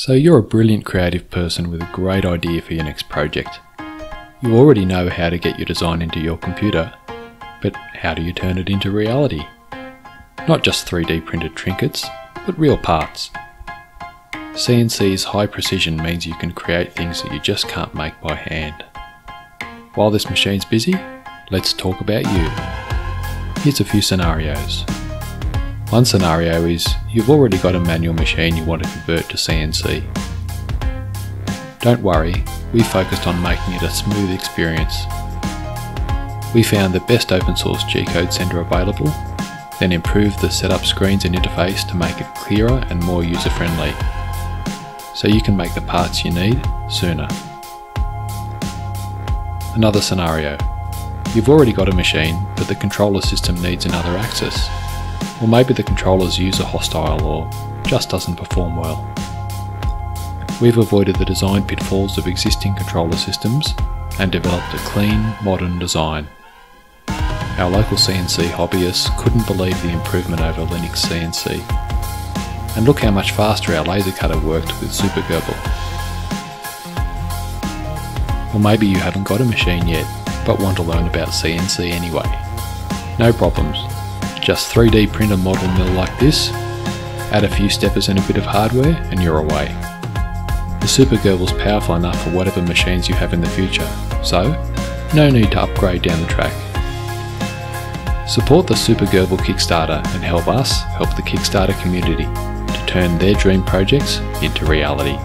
So you're a brilliant creative person with a great idea for your next project. You already know how to get your design into your computer, but how do you turn it into reality? Not just 3D printed trinkets, but real parts. CNC's high precision means you can create things that you just can't make by hand. While this machine's busy, let's talk about you. Here's a few scenarios. One scenario is you've already got a manual machine you want to convert to CNC. Don't worry, we focused on making it a smooth experience. We found the best open source G-code sender available, then improved the setup screens and interface to make it clearer and more user friendly, so you can make the parts you need sooner. Another scenario. You've already got a machine, but the controller system needs another access. Or maybe the controller's user hostile or just doesn't perform well. We've avoided the design pitfalls of existing controller systems and developed a clean, modern design. Our local CNC hobbyists couldn't believe the improvement over Linux CNC. And look how much faster our laser cutter worked with Super Gerbil. Or maybe you haven't got a machine yet, but want to learn about CNC anyway. No problems, just 3D print a model mill like this, add a few steppers and a bit of hardware, and you're away. The Super Gerbil's powerful enough for whatever machines you have in the future, so no need to upgrade down the track. Support the Super Gerbil Kickstarter and help us help the Kickstarter community to turn their dream projects into reality.